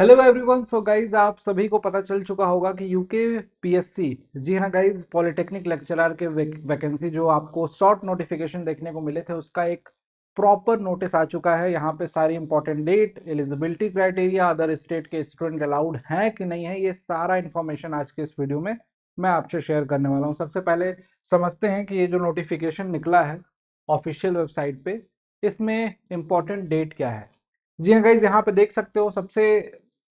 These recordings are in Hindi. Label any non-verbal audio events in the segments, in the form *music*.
हेलो एवरीवन सो गाइज़ आप सभी को पता चल चुका होगा कि यूके पीएससी जी हाँ गाइज़ पॉलिटेक्निक लेक्चरर के वैकेंसी जो आपको शॉर्ट नोटिफिकेशन देखने को मिले थे, उसका एक प्रॉपर नोटिस आ चुका है। यहाँ पे सारी important date eligibility criteria other state के स्टूडेंट अलाउड हैं कि नहीं है, ये सारा इन्फॉर्मेशन आज के इस वीडियो में मैं आपसे शेयर करने वाला हूँ। सबसे पहले समझते हैं कि ये जो नोटिफिकेशन निकला है ऑफिशियल वेबसाइट पे, इसमें इंपॉर्टेंट डेट क्या है। जी हाँ गाइज़ यहाँ पे देख सकते हो सबसे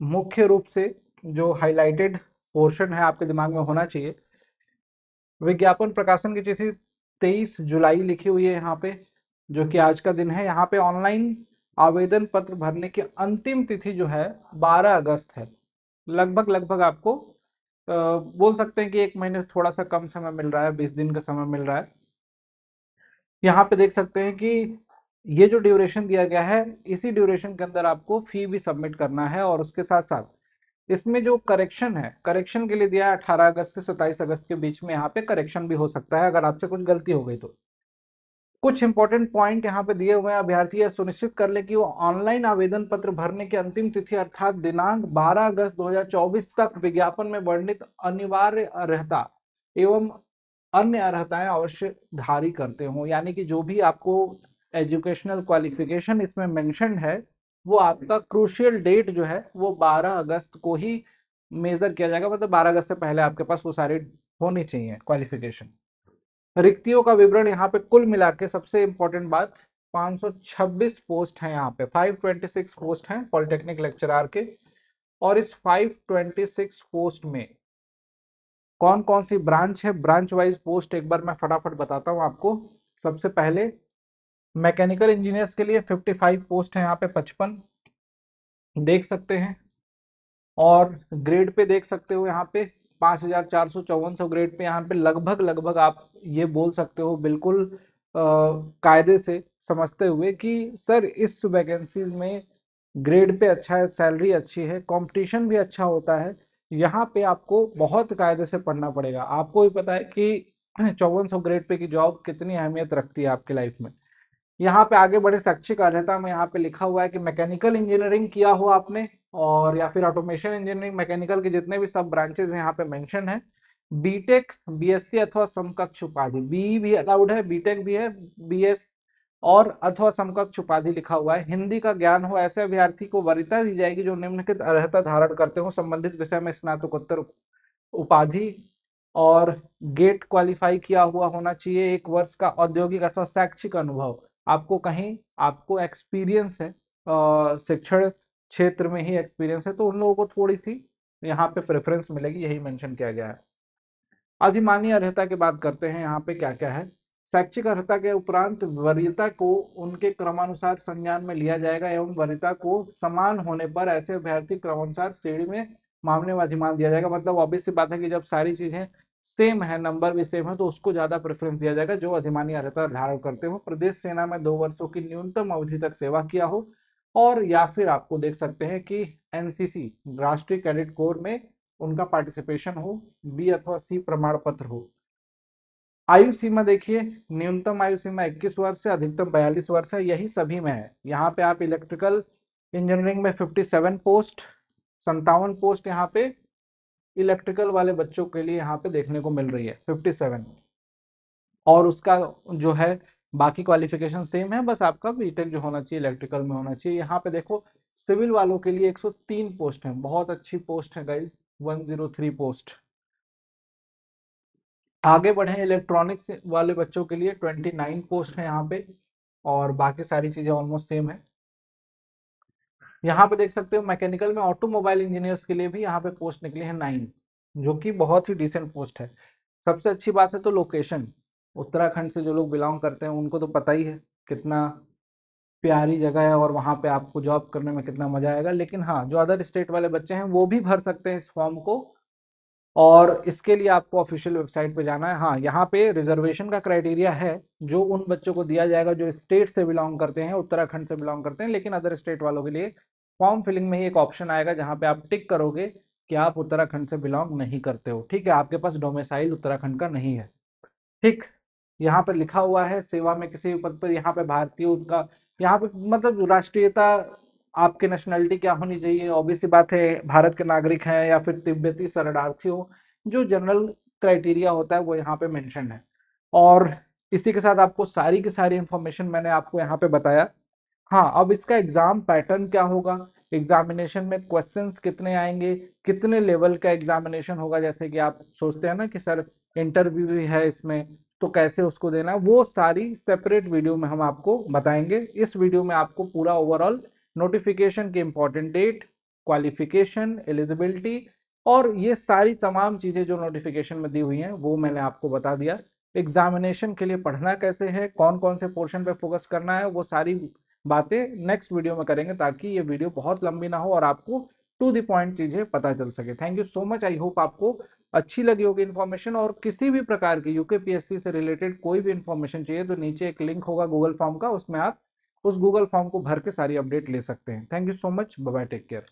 मुख्य रूप से जो हाईलाइटेड पोर्शन है आपके दिमाग में होना चाहिए। विज्ञापन प्रकाशन की तिथि 23 जुलाई लिखी हुई है यहाँ पे जो कि आज का दिन है। यहाँ पे ऑनलाइन आवेदन पत्र भरने की अंतिम तिथि जो है 12 अगस्त है। लगभग लगभग आपको आ, बोल सकते हैं कि एक महीने से थोड़ा सा कम समय मिल रहा है बीस दिन का समय मिल रहा है। यहाँ पे देख सकते हैं कि ये जो ड्यूरेशन दिया गया है, इसी ड्यूरेशन के अंदर आपको फ़ी भी सबमिट करना है और उसके साथ साथ इसमें जो करेक्शन है करेक्शन के लिए दिया है अठारह अगस्त से सत्ताईस अगस्त के बीच में यहाँ पे करेक्शन भी हो सकता है अगर आपसे कुछ गलती हो गई तो। कुछ इंपॉर्टेंट पॉइंट यहाँ पे दिए हुए हैं, अभ्यर्थी यह सुनिश्चित कर ले कि वो ऑनलाइन आवेदन पत्र भरने की अंतिम तिथि अर्थात दिनांक 12 अगस्त 2024 तक विज्ञापन में वर्णित अनिवार्य अर्हता एवं अन्य अर्हताएँ अवश्य धारी करते हो, यानी कि जो भी आपको एजुकेशनल क्वालिफिकेशन इसमें मेंशन है, वो आपका क्रूशियल डेट जो है, वो 12 अगस्त को ही मेजर किया जाएगा मतलब 12 अगस्त से पहले आपके पास वो सारी होनी चाहिए क्वालिफिकेशन। रिक्तियों का विवरण यहाँ पे कुल मिला के सबसे इंपॉर्टेंट बात 526 पोस्ट हैं यहाँ पे 526 पोस्ट हैं पॉलिटेक्निक लेक्चरार के, और इस 526 पोस्ट में कौन कौन सी ब्रांच है, ब्रांच वाइज पोस्ट एक बार मैं फटाफट बताता हूँ आपको, सबसे पहले मैकेनिकल इंजीनियर्स के लिए 55 पोस्ट है यहाँ पे 55 देख सकते हैं। और ग्रेड पे देख सकते हो यहाँ पे पाँच हज़ार चार सौ चौवन सौ ग्रेड पे यहाँ पे लगभग लगभग आप ये बोल सकते हो बिल्कुल कायदे से समझते हुए कि सर इस वैकेंसी में ग्रेड पे अच्छा है सैलरी अच्छी है कंपटीशन भी अच्छा होता है, यहाँ पे आपको बहुत कायदे से पढ़ना पड़ेगा। आपको भी पता है कि *clears throat* चौवन सौ ग्रेड पे की जॉब कितनी अहमियत रखती है आपकी लाइफ में। यहाँ पे आगे बढ़े शैक्षिक अर्हता में यहाँ पे लिखा हुआ है कि मैकेनिकल इंजीनियरिंग किया हो आपने और या फिर ऑटोमेशन इंजीनियरिंग, मैकेनिकल के जितने भी सब ब्रांचेज यहाँ पे मेंशन है। बीटेक बीएससी अथवा समकक्ष उपाधि। बी भी अलाउड है बीटेक भी है बीएस और अथवा समकक्ष उपाधि लिखा हुआ है। हिंदी का ज्ञान हो ऐसे अभ्यर्थी को वरिता दी जाएगी जो निम्नलिखित अर्हता धारण करते हो। संबंधित विषय में स्नातकोत्तर उपाधि और गेट क्वालिफाई किया हुआ होना चाहिए। एक वर्ष का औद्योगिक अथवा शैक्षिक अनुभव। आपको कहीं आपको एक्सपीरियंस है शिक्षण क्षेत्र में ही एक्सपीरियंस है तो उन लोगों को थोड़ी सी यहाँ पे प्रेफरेंस मिलेगी, यही मेंशन किया गया है। अधिमानी अर्हता की बात करते हैं, यहाँ पे क्या क्या है? शैक्षिक अर्हता के उपरांत वरीयता को उनके क्रमानुसार संज्ञान में लिया जाएगा एवं वरीयता को समान होने पर ऐसे अभ्यर्थी क्रमानुसार श्रेणी में मामले में अधिमान दिया जाएगा। मतलब ऑब्वियस सी बात है कि जब सारी चीज़ें सेम है, नंबर भी सेम है तो उसको ज़्यादा प्रेफरेंस दिया जाएगा, जो अधिमानी अर्हता धारण करते हो। प्रदेश सेना में दो वर्षों की न्यूनतम अवधि तक सेवा किया हो और या फिर आपको देख सकते हैं कि एनसीसी राष्ट्रीय कैडेट कोर में उनका पार्टिसिपेशन हो बी अथवा सी प्रमाण पत्र हो। आयु सीमा देखिए, न्यूनतम आयु सीमा 21 वर्ष से अधिकतम 42 वर्ष है, यही सभी में है। यहाँ पे आप इलेक्ट्रिकल इंजीनियरिंग में 57 पोस्ट संतावन पोस्ट यहाँ पे इलेक्ट्रिकल वाले बच्चों के लिए यहाँ पे देखने को मिल रही है 57 और उसका जो है, बाकी क्वालिफिकेशन सेम है, बस आपका बीटेक जो होना चाहिए इलेक्ट्रिकल में होना चाहिए। यहाँ पे देखो सिविल वालों के लिए 103 पोस्ट है, बहुत अच्छी पोस्ट है गाइज़ 103 पोस्ट आगे बढ़े इलेक्ट्रॉनिक्स वाले बच्चों के लिए 29 पोस्ट है यहाँ पे, और बाकी सारी चीज़ें ऑलमोस्ट सेम है। यहाँ पे देख सकते हो मैकेनिकल में ऑटोमोबाइल इंजीनियर्स के लिए भी यहाँ पे पोस्ट निकली है नाइन जो कि बहुत ही डिसेंट पोस्ट है। सबसे अच्छी बात है तो लोकेशन उत्तराखंड से जो लोग बिलोंग करते हैं, उनको तो पता ही है कितना प्यारी जगह है और वहाँ पे आपको जॉब करने में कितना मज़ा आएगा। लेकिन हाँ जो अदर स्टेट वाले बच्चे हैं, वो भी भर सकते हैं इस फॉर्म को। और इसके लिए आपको ऑफिशियल वेबसाइट पे जाना है। हाँ यहाँ पे रिजर्वेशन का क्राइटेरिया है, जो उन बच्चों को दिया जाएगा जो स्टेट से बिलोंग करते हैं, उत्तराखंड से बिलोंग करते हैं, लेकिन अदर स्टेट वालों के लिए फॉर्म फिलिंग में ही एक ऑप्शन आएगा, जहाँ पे आप टिक करोगे कि आप उत्तराखंड से बिलोंग नहीं करते हो। ठीक है, आपके पास डोमेसाइल उत्तराखंड का नहीं है। ठीक, यहाँ पर लिखा हुआ है, सेवा में किसी पद पर, यहाँ पे भारतीय का यहाँ पे मतलब राष्ट्रीयता आपकी नेशनलिटी क्या होनी चाहिए? ऑब्वियसली बात है, भारत के नागरिक हैं या फिर तिब्बती शरणार्थी हो जो जनरल क्राइटेरिया होता है, वो यहाँ पे मेंशन है। और इसी के साथ आपको सारी की सारी इंफॉर्मेशन मैंने आपको यहाँ पे बताया। हाँ अब इसका एग्ज़ाम पैटर्न क्या होगा? एग्जामिनेशन में क्वेश्चंस कितने आएँगे? कितने लेवल का एग्जामिनेशन होगा? जैसे कि आप सोचते हैं ना कि सर इंटरव्यू भी है इसमें तो कैसे उसको देना वो सारी सेपरेट वीडियो में हम आपको बताएँगे। इस वीडियो में आपको पूरा ओवरऑल नोटिफिकेशन की इंपॉर्टेंट डेट क्वालिफिकेशन एलिजिबिलिटी और ये सारी तमाम चीज़ें जो नोटिफिकेशन में दी हुई हैं, वो मैंने आपको बता दिया। एग्जामिनेशन के लिए पढ़ना कैसे है कौन कौन से पोर्शन पे फोकस करना है, वो सारी बातें नेक्स्ट वीडियो में करेंगे ताकि ये वीडियो बहुत लंबी ना हो और आपको टू द पॉइंट चीज़ें पता चल सके। Thank you so much I hope आपको अच्छी लगी होगी इन्फॉर्मेशन और किसी भी प्रकार की यूके से रिलेटेड कोई भी इन्फॉर्मेशन चाहिए तो नीचे एक लिंक होगा गूगल फॉर्म का, उसमें आप उस गूगल फॉर्म को भर के सारी अपडेट ले सकते हैं। Thank you so much bye take care